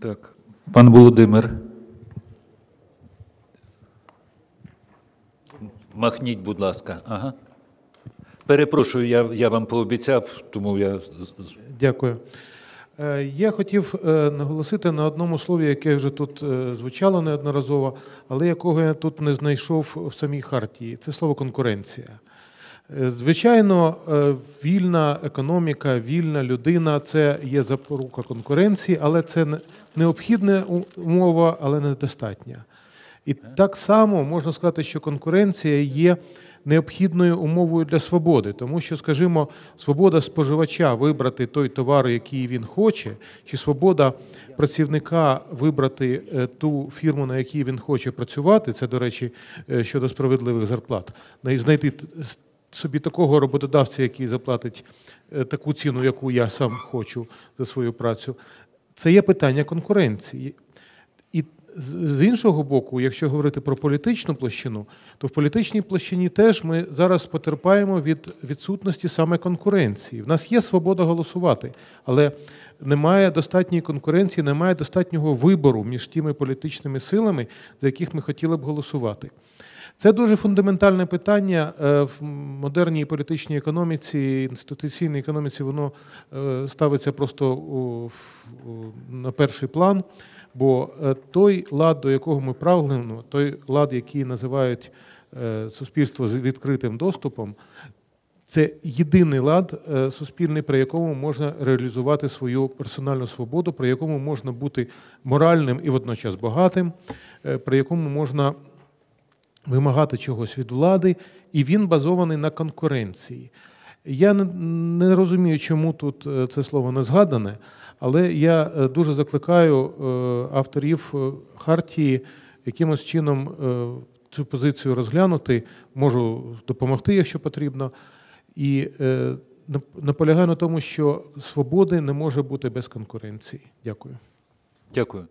Так. Пан Володимир. Махніть, будь ласка. Ага. Перепрошую, я, я вам пообіцяв, тому я. Дякую. Е, Я хотів е, наголосити на одному слові, яке вже тут е, звучало неодноразово, але якого я тут не знайшов в самій хартії. Це слово конкуренція. Звичайно, вільна економіка, вільна людина це є запорука конкуренції, але це не- необхідна умова, але недостатня. І так само можна сказати, що конкуренція є необхідною умовою для свободи, тому що, скажімо, свобода споживача вибрати той товар, який він хоче, чи свобода працівника вибрати е, ту фірму, на якій він хоче працювати, це, до речі, е, щодо справедливих зарплат, най- знайти собі такого роботодавця, який заплатить е, таку ціну, яку я сам хочу за свою працю. Це є питання конкуренції. І з іншого боку, якщо говорити про політичну площину, то в політичній площині теж ми зараз потерпаємо від відсутності саме конкуренції. В нас є свобода голосувати, але немає достатньої конкуренції, немає достатнього вибору між тими політичними силами, за яких ми хотіли б голосувати. Це дуже фундаментальне питання е, в модерній політичній економіці, інституційній економіці. Воно е, ставиться просто на перший план. Бо е, той лад, до якого ми прагнемо, той лад, який називають суспільство з відкритим доступом, це єдиний лад суспільний, при якому можна реалізувати свою персональну свободу, при якому можна бути моральним і водночас багатим, при якому можна вимагати чогось від влади, і він базований на конкуренції. Я не, розумію, чому тут е, це слово не згадане, але я е, дуже закликаю е, авторів хартії якимось чином цю позицію розглянути, можу допомогти, якщо потрібно. І наполягаю на тому, що свободи не може бути без конкуренції. Дякую. Дякую.